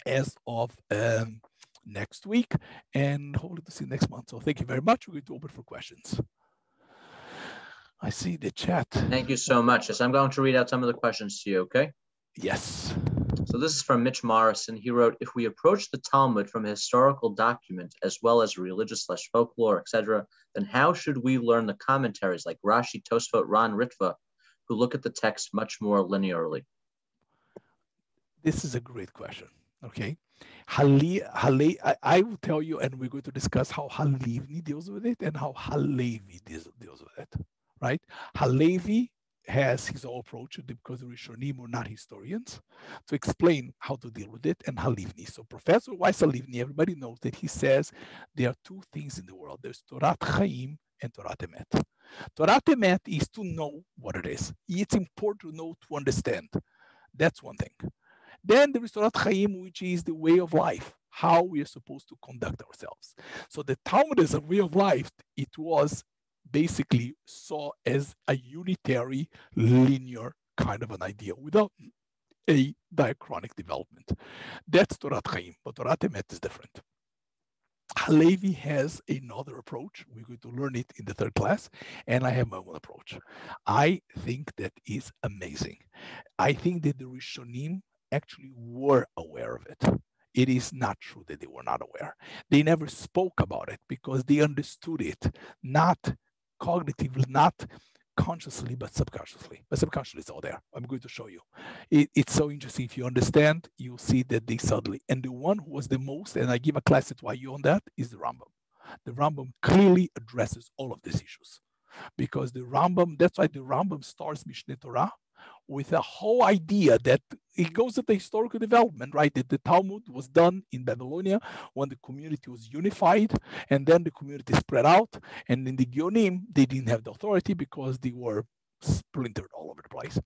as of um, next week and hopefully to see you next month. So thank you very much. We're going to open for questions. I see the chat. Thank you so much. Yes, I'm going to read out some of the questions to you, okay? Yes. So this is from Mitch Morrison. He wrote, if we approach the Talmud from a historical document as well as religious slash folklore, etc., then how should we learn the commentaries like Rashi, Tosfot, Ran, Ritva, who look at the text much more linearly? This is a great question. Okay. Hale, Hale, I, I, will tell you, and we're going to discuss how Halivni deals with it and how Halevi deals, deals with it right? Halevi has his own approach because the Rishonim were not historians to explain how to deal with it and Halivni. So Professor Weiss Halivni, everybody knows that he says there are two things in the world. There's Torah Chaim and Torah Emet. Torah Emet is to know what it is. It's important to know to understand. That's one thing. Then there is Torah Chaim, which is the way of life, how we are supposed to conduct ourselves. So the Talmud is a way of life. It was basically saw as a unitary linear kind of an idea without a diachronic development. That's Torat Chaim, but Torat Emet is different. Halevi has another approach. We're going to learn it in the third class, and I have my own approach. I think that is amazing. I think that the Rishonim actually were aware of it. It is not true that they were not aware. They never spoke about it because they understood it, not cognitively, not consciously but subconsciously. But subconsciously it's all there. I'm going to show you. It, it's so interesting. If you understand, you'll see that they suddenly, and the one who was the most, and I give a class at YU on that, is the Rambam. The Rambam clearly addresses all of these issues because the Rambam, that's why the Rambam starts Mishneh Torah with a whole idea that it goes to the historical development, right? That the Talmud was done in Babylonia when the community was unified, and then the community spread out. And in the Geonim, they didn't have the authority because they were splintered all over the place.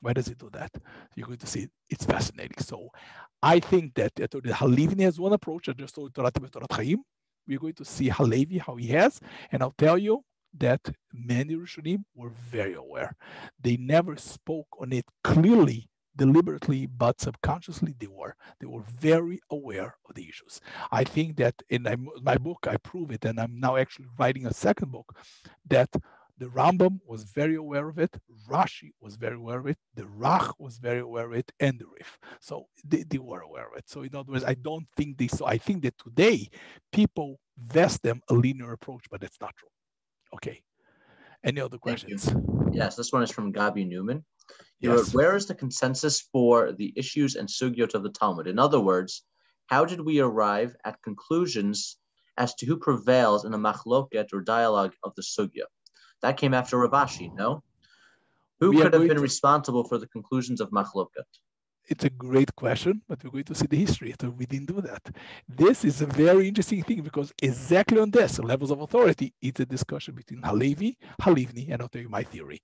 Why does it do that? You're going to see it's fascinating. So I think that the Halivni has one approach. I just told Torah Torah Chaim. We're going to see Halevi, how he has, and I'll tell you that many Rishonim were very aware. They never spoke on it clearly, deliberately, but subconsciously they were. They were very aware of the issues. I think that in my book, I prove it, and I'm now actually writing a second book that the Rambam was very aware of it, Rashi was very aware of it, the Rach was very aware of it, and the Rif. So they, they were aware of it. So in other words, I don't think they so I think that today people vest them a linear approach, but that's not true. Okay. Any other questions? Yes, this one is from Gabi Newman. yes. wrote, where is the consensus for the issues and sugyot of the Talmud? In other words, how did we arrive at conclusions as to who prevails in the machloket or dialogue of the sugya? That came after Rav Ashi, no? Who we could have been to... responsible for the conclusions of machloket? It's a great question, but we're going to see the history. So we didn't do that. This is a very interesting thing because exactly on this levels of authority, it's a discussion between Halevi, Halivni, and I'll tell you my theory.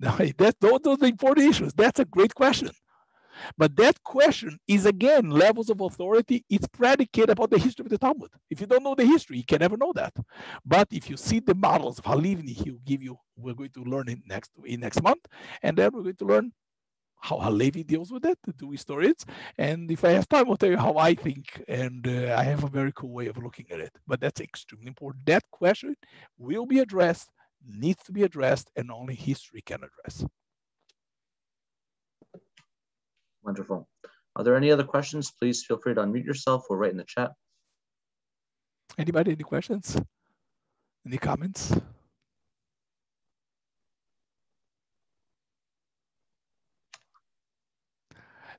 Now, that, those, are important issues. That's a great question. But that question is again levels of authority. It's predicated about the history of the Talmud. If you don't know the history, you can never know that. But if you see the models of Halivni, he'll give you. We're going to learn it next in next month, and then we're going to learn how Halevi deals with it, the two historians. And if I have time, I'll tell you how I think. And uh, I have a very cool way of looking at it. But that's extremely important. That question will be addressed, needs to be addressed, and only history can address. Wonderful. Are there any other questions? Please feel free to unmute yourself or write in the chat. Anybody, any questions? Any comments?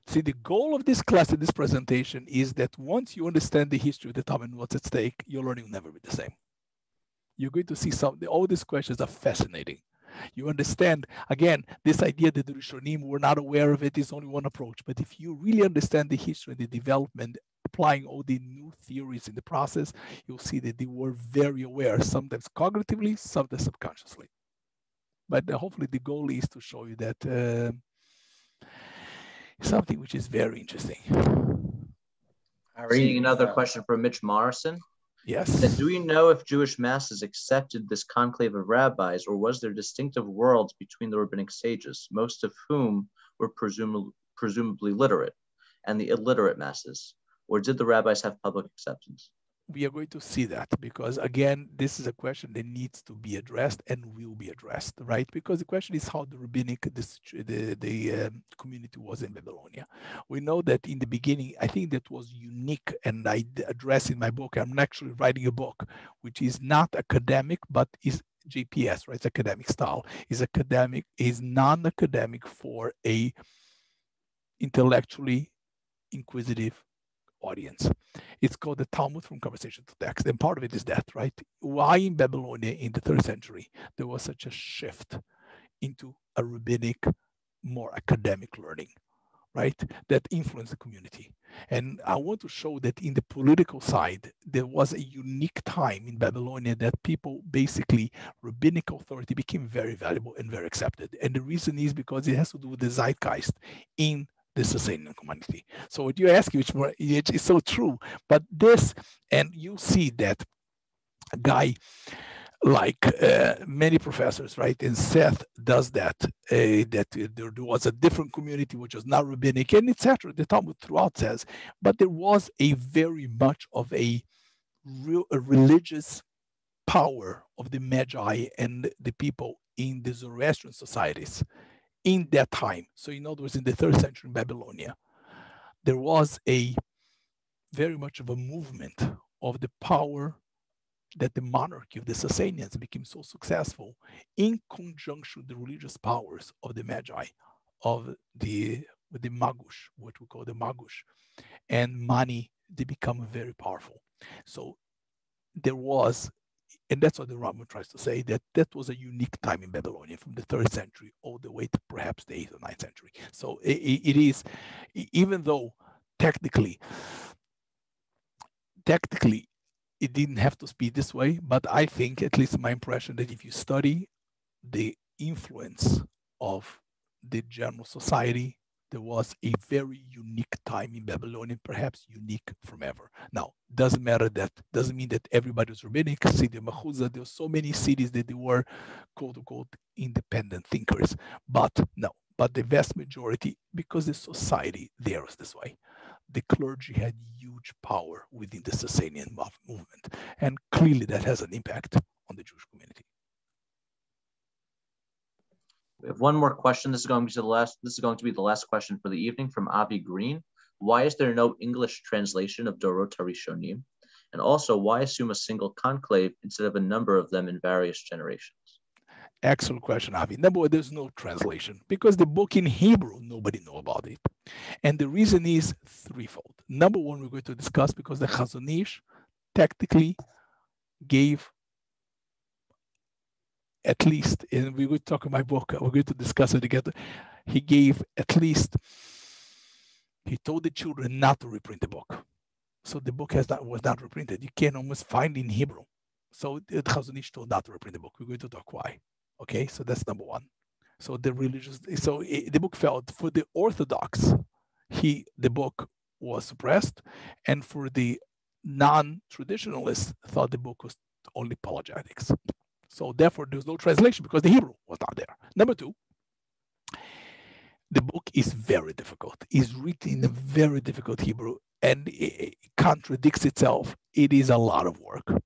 See, the goal of this class and this presentation is that once you understand the history of the Talmud and what's at stake, your learning will never be the same. You're going to see some, all these questions are fascinating. You understand, again, this idea that the Rishonim were not aware of it is only one approach. But if you really understand the history and the development, applying all the new theories in the process, you'll see that they were very aware, sometimes cognitively, sometimes subconsciously. But uh, hopefully the goal is to show you that uh, something which is very interesting. Reading another question from Mitch Morrison. Yes. Said, do we know if Jewish masses accepted this conclave of rabbis, or was there distinctive worlds between the rabbinic sages, most of whom were presumably, presumably literate, and the illiterate masses? Or did the rabbis have public acceptance? We are going to see that because again this is a question that needs to be addressed and will be addressed right because the question is how the rabbinic the, the, the um, community was in babylonia we know that in the beginning i think that was unique and i address in my book i'm actually writing a book which is not academic but is gps right? It's academic style. Is academic, is non-academic for a intellectually inquisitive audience. It's called the Talmud from Conversation to Text. And part of it is that, right? Why in Babylonia in the third century there was such a shift into a rabbinic, more academic learning, right? That influenced the community. And I want to show that in the political side, there was a unique time in Babylonia that people basically, rabbinic authority became very valuable and very accepted. And the reason is because it has to do with the zeitgeist in the Sasanian community. So what you ask, which is so true, but this, and you see that guy like uh, many professors, right? And Seth does that, uh, that there, was a different community which was not rabbinic and etc. The Talmud throughout says, but there was a very much of a real a religious power of the Magi and the people in the Zoroastrian societies in that time. So, in other words, in the third century in Babylonia, there was a very much of a movement of the power that the monarchy of the Sasanians became so successful in conjunction with the religious powers of the Magi, of the with the Magush, what we call the Magush, and money, they become very powerful. So there was, and that's what the Rambam tries to say, that that was a unique time in Babylonia from the third century all the way to perhaps the eighth or ninth century. So it, it is, even though technically, technically it didn't have to be this way, but I think, at least my impression, that if you study the influence of the general society, there was a very unique time in Babylonian, perhaps unique from ever. Now, doesn't matter that, doesn't mean that everybody was rabbinic. Of Mahuza, there were so many cities that they were quote unquote independent thinkers. But no, but the vast majority, because the society there was this way the clergy had huge power within the Sasanian movement. And clearly that has an impact on the Jewish community. We have one more question. This is going to be the last. This is going to be the last question for the evening from Avi Green. Why is there no English translation of Dorot HaRishonim? And also, why assume a single conclave instead of a number of them in various generations? Excellent question, Avi. Number one, there's no translation because the book in Hebrew, nobody know about it. And the reason is threefold. Number one, we're going to discuss because the Chazon Ish technically gave at least, and we will talk in my book, we're going to discuss it together. He gave at least, he told the children not to reprint the book. So the book has not, was not reprinted. You can almost find in Hebrew. So the Chazon Ish told not to reprint the book. We're going to talk why. Okay, so that's number one. So the religious, so it, the book felt for the Orthodox, he the book was suppressed, and for the non-traditionalists, thought the book was only apologetics. So therefore, there's no translation because the Hebrew was not there. Number two, the book is very difficult. It's written in a very difficult Hebrew and it contradicts itself. It is a lot of work.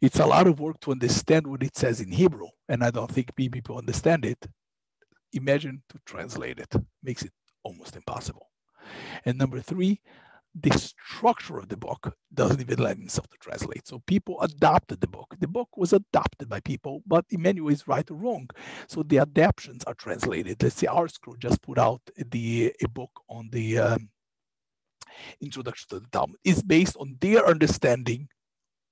It's a lot of work to understand what it says in Hebrew, and I don't think people understand it. Imagine to translate it makes it almost impossible. And number three, the structure of the book doesn't even lend itself to translate. So people adopted the book. The book was adopted by people, but in many ways, right or wrong. So the adaptations are translated. Let's say ArtScroll just put out the a book on the um, introduction to the Talmud. It's based on their understanding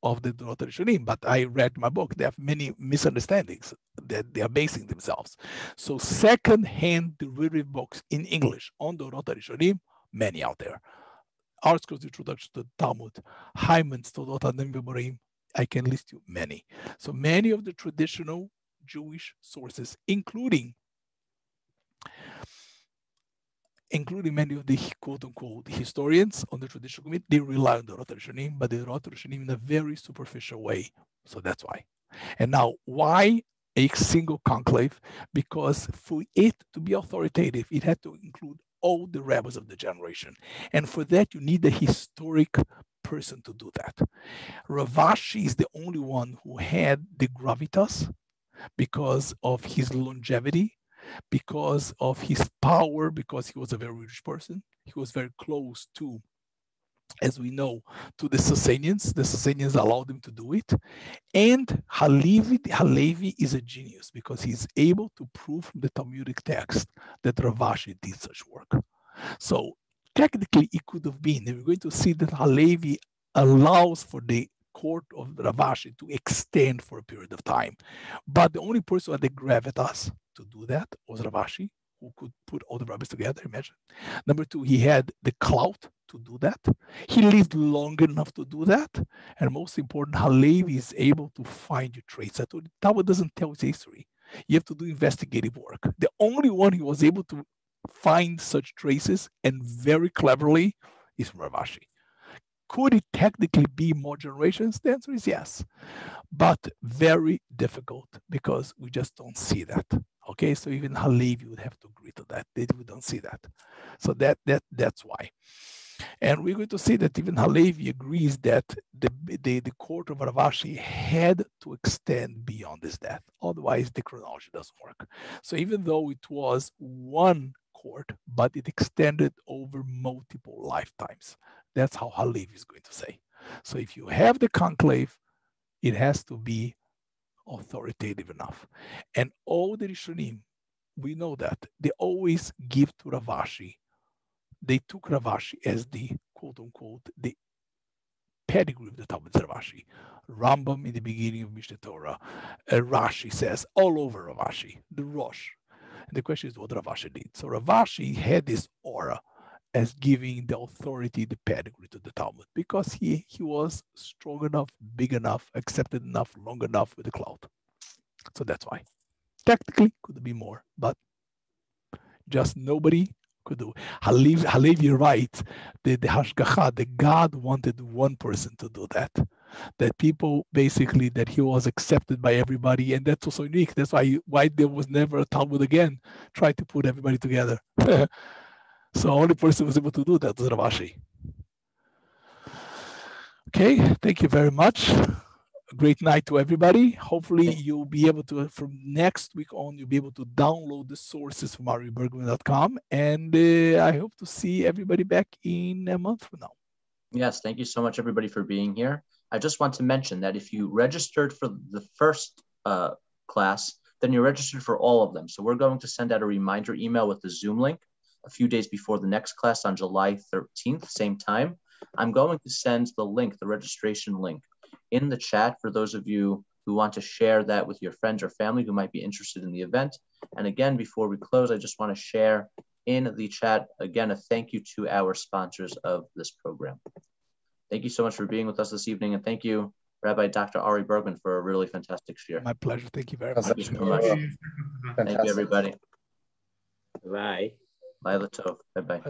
of the Dorot HaRishonim, but I read my book. They have many misunderstandings that they are basing themselves. So second-hand derivative books in English on the Dorot HaRishonim, many out there. ArtScroll's Introduction to the Talmud, Hyman's Todot HaNevi'im I can list you many. So many of the traditional Jewish sources, including including many of the quote unquote historians on the traditional community, they rely on the Dorot HaRishonim, but the Dorot HaRishonim in a very superficial way. So that's why. And now, why a single conclave? Because for it to be authoritative, it had to include all the rabbis of the generation. And for that, you need a historic person to do that. Rav Ashi is the only one who had the gravitas because of his longevity, because of his power, because he was a very rich person. He was very close to as we know, to the Sasanians. The Sasanians allowed him to do it. And Halevi, Halevi is a genius because he's able to prove from the Talmudic text that Rav Ashi did such work. So technically, it could have been. And we're going to see that Halevi allows for the court of Rav Ashi to extend for a period of time. But the only person had the gravitas to do that was Rav Ashi, who could put all the rabbis together, imagine. Number two, he had the clout to do that. He lived long enough to do that. And most important, Halevi is able to find your traits. That Talmud doesn't tell his history. You have to do investigative work. The only one who was able to find such traces and very cleverly is Rav Ashi. Could it technically be more generations? The answer is yes, but very difficult because we just don't see that. Okay, so even Halevi would have to agree to that. They, we don't see that. So that that that's why. And we're going to see that even Halevi agrees that the, the, the court of Rav Ashi had to extend beyond his death. Otherwise, the chronology doesn't work. So even though it was one court, but it extended over multiple lifetimes. That's how Halevi is going to say. So if you have the conclave, it has to be authoritative enough. And all the Rishonim, we know that, they always give to Rav Ashi. They took Rav Ashi as the quote unquote, the pedigree of the Talmud Rav Ashi. Rambam in the beginning of Mishneh Torah. Uh, Rashi says all over Rav Ashi, the Rosh. And the question is what Rav Ashi did. So Rav Ashi had this aura as giving the authority, the pedigree to the Talmud, because he, he was strong enough, big enough, accepted enough, long enough with the cloud. So that's why. Technically, could be more, but just nobody could do. Halevy, Halevy right, the, the Hashgacha, the God wanted one person to do that. That people basically that he was accepted by everybody, and that's also unique. That's why why there was never a Talmud again. Try to put everybody together. So only person was able to do that was Rav Ashi. Okay, thank you very much. A great night to everybody. Hopefully you'll be able to, from next week on, you'll be able to download the sources from aribergman.com. And uh, I hope to see everybody back in a month from now. Yes, thank you so much, everybody, for being here. I just want to mention that if you registered for the first uh, class, then you're registered for all of them. So we're going to send out a reminder email with the Zoom link a few days before the next class on July 13th, same time. I'm going to send the link, the registration link, in the chat for those of you who want to share that with your friends or family who might be interested in the event. And again, before we close, I just want to share in the chat, again, a thank you to our sponsors of this program. Thank you so much for being with us this evening. And thank you, Rabbi Dr. Ari Bergmann, for a really fantastic share. My pleasure. Thank you very much. Thank you so much. Thank you, everybody. Bye. Bye bye.